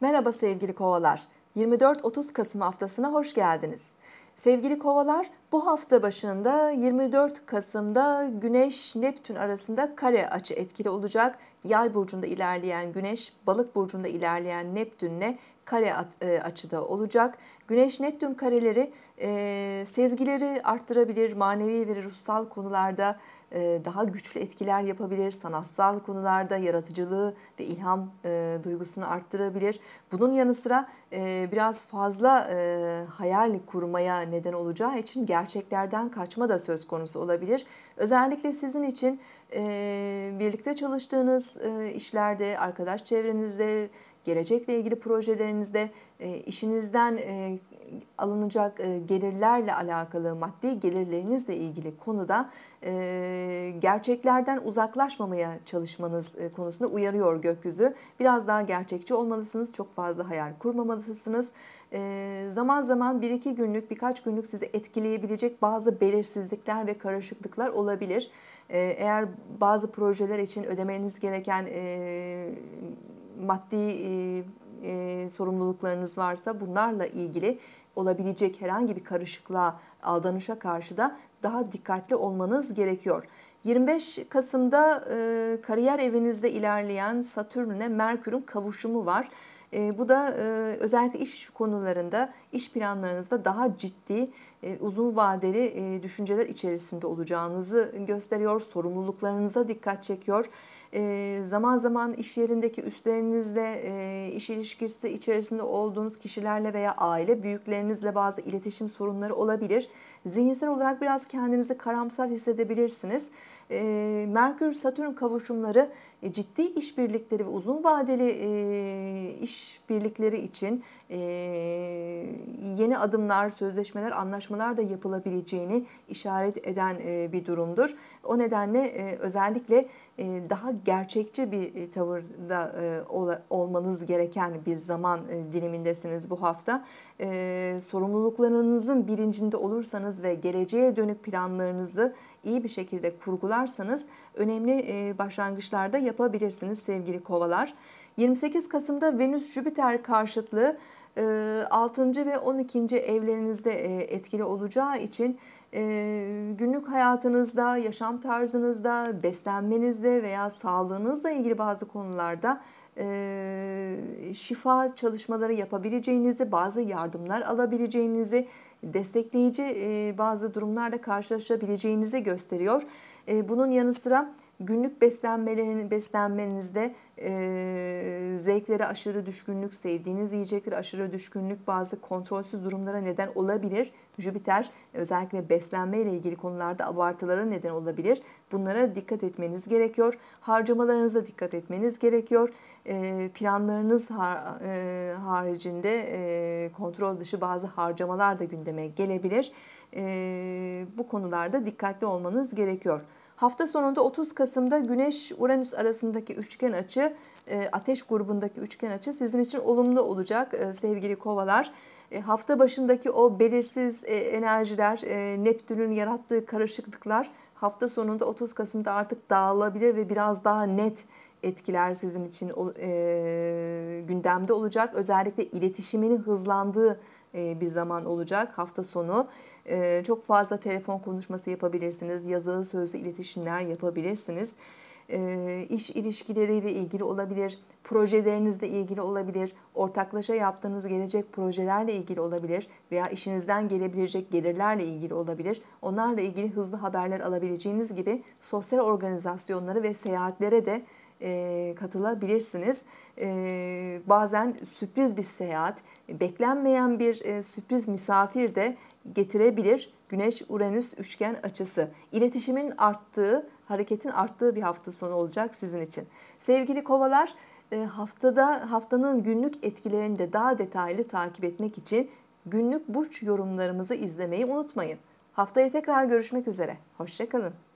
Merhaba sevgili kovalar. 24-30 Kasım haftasına hoş geldiniz. Sevgili kovalar, bu hafta başında 24 Kasım'da Güneş Neptün arasında kare açı etkili olacak. Yay burcunda ilerleyen Güneş, Balık burcunda ilerleyen Neptün'le kare e, açıda olacak. Güneş Neptün kareleri e, sezgileri arttırabilir, manevi ve ruhsal konularda e, daha güçlü etkiler yapabilir. Sanatsal konularda yaratıcılığı ve ilham e, duygusunu arttırabilir. Bunun yanı sıra e, biraz fazla e, hayal kurmaya neden olacağı için gerçeklerden kaçma da söz konusu olabilir. Özellikle sizin için e, birlikte çalıştığınız e, işlerde, arkadaş çevrenizde, gelecekle ilgili projelerinizde e, işinizden e, alınacak e, gelirlerle alakalı maddi gelirlerinizle ilgili konuda gerçeklerden uzaklaşmamaya çalışmanız konusunda uyarıyor gökyüzü. Biraz daha gerçekçi olmalısınız, çok fazla hayal kurmamalısınız. Zaman zaman bir iki günlük, birkaç günlük sizi etkileyebilecek bazı belirsizlikler ve karışıklıklar olabilir. Eğer bazı projeler için ödemeniz gereken maddi e, e, sorumluluklarınız varsa bunlarla ilgili olabilecek herhangi bir karışıklığa, aldanışa karşı da daha dikkatli olmanız gerekiyor. 25 Kasım'da e, kariyer evinizde ilerleyen Satürn'e Merkür'ün kavuşumu var. E, bu da e, özellikle iş konularında, iş planlarınızda daha ciddi, e, uzun vadeli e, düşünceler içerisinde olacağınızı gösteriyor. Sorumluluklarınıza dikkat çekiyor. E, zaman zaman iş yerindeki üstlerinizle, e, iş ilişkisi içerisinde olduğunuz kişilerle veya aile büyüklerinizle bazı iletişim sorunları olabilir. Zihinsel olarak biraz kendinizi karamsar hissedebilirsiniz. E, Merkür-Satürn kavuşumları e, ciddi işbirlikleri ve uzun vadeli e, işbirlikleri için e, yeni adımlar, sözleşmeler, anlaşmalar da yapılabileceğini işaret eden e, bir durumdur. O nedenle e, özellikle daha gerçekçi bir e, tavırda e, olmanız gereken bir zaman dilimindesiniz bu hafta. Sorumluluklarınızın bilincinde olursanız ve geleceğe dönük planlarınızı iyi bir şekilde kurgularsanız önemli başlangıçlarda yapabilirsiniz sevgili kovalar. 28 Kasım'da Venüs-Jüpiter karşıtlığı 6. ve 12. evlerinizde etkili olacağı için günlük hayatınızda, yaşam tarzınızda, beslenmenizde veya sağlığınızla ilgili bazı konularda şifa çalışmaları yapabileceğinizi, bazı yardımlar alabileceğinizi, destekleyici bazı durumlarda karşılaşabileceğinizi gösteriyor. Bunun yanı sıra günlük beslenmelerin beslenmenizde e, zevklere aşırı düşkünlük, sevdiğiniz yiyeceklere aşırı düşkünlük bazı kontrolsüz durumlara neden olabilir. Jüpiter özellikle beslenme ile ilgili konularda abartılara neden olabilir. Bunlara dikkat etmeniz gerekiyor. Harcamalarınıza dikkat etmeniz gerekiyor. E, planlarınız e, haricinde e, kontrol dışı bazı harcamalar da gündeme gelebilir. E, bu konularda dikkatli olmanız gerekiyor. Hafta sonunda 30 Kasım'da Güneş-Uranüs arasındaki üçgen açı, e, ateş grubundaki üçgen açı sizin için olumlu olacak e, sevgili kovalar. E, hafta başındaki o belirsiz enerjiler, Neptün'ün yarattığı karışıklıklar hafta sonunda 30 Kasım'da artık dağılabilir ve biraz daha net etkiler sizin için gündemde olacak. Özellikle iletişimin hızlandığı bir zaman olacak hafta sonu. E, çok fazla telefon konuşması yapabilirsiniz, yazılı sözlü iletişimler yapabilirsiniz. E, iş ilişkileriyle ilgili olabilir, projelerinizle ilgili olabilir, ortaklaşa yaptığınız gelecek projelerle ilgili olabilir veya işinizden gelebilecek gelirlerle ilgili olabilir. Onlarla ilgili hızlı haberler alabileceğiniz gibi sosyal organizasyonları ve seyahatlere de e, katılabilirsiniz. E, bazen sürpriz bir seyahat, beklenmeyen bir e, sürpriz misafir de getirebilir. Güneş-Uranüs üçgen açısı. İletişimin arttığı, hareketin arttığı bir hafta sonu olacak sizin için. Sevgili kovalar, e, haftada haftanın günlük etkilerini de daha detaylı takip etmek için günlük burç yorumlarımızı izlemeyi unutmayın. Haftaya tekrar görüşmek üzere. Hoşçakalın.